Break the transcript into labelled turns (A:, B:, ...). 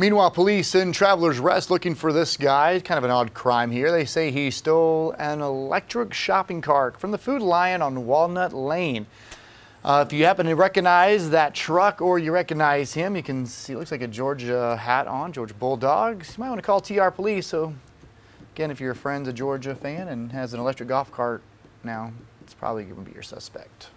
A: Meanwhile, police in Travelers Rest looking for this guy. Kind of an odd crime here. They say he stole an electric shopping cart from the Food Lion on Walnut Lane. Uh, if you happen to recognize that truck or you recognize him, you can see looks like a Georgia hat on, Georgia Bulldogs. You might want to call TR Police. So, again, if your friend's a Georgia fan and has an electric golf cart now, it's probably going to be your suspect.